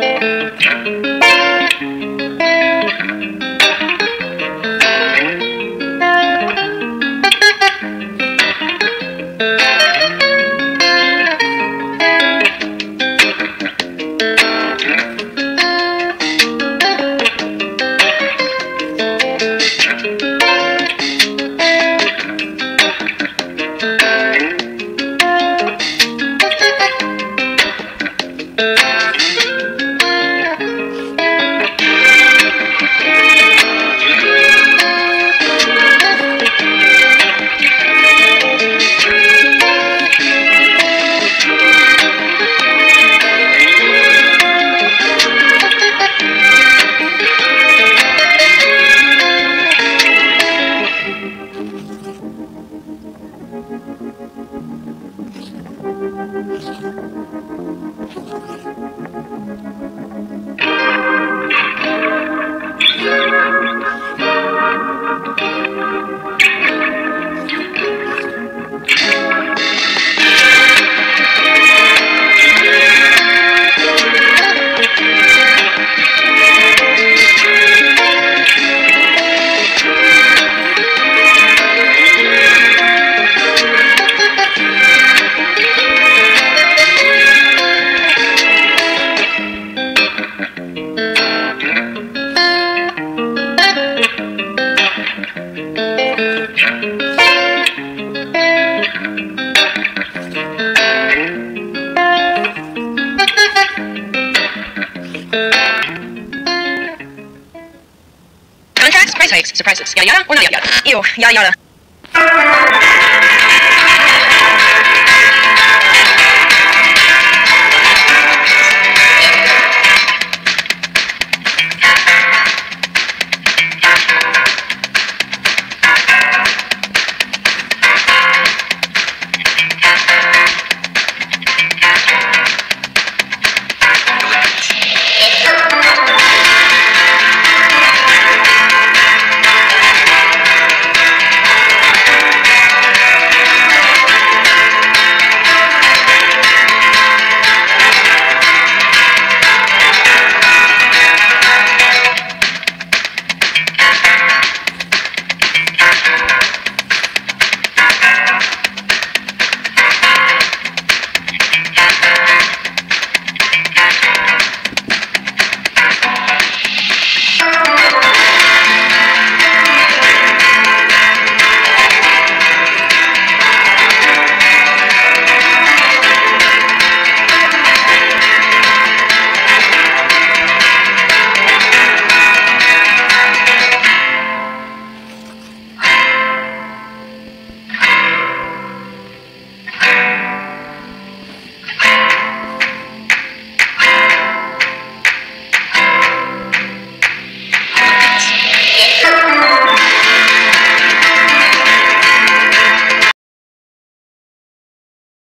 Thank you. Price hikes, surprises, yada yada, or not yada yada. Ew, yada yada.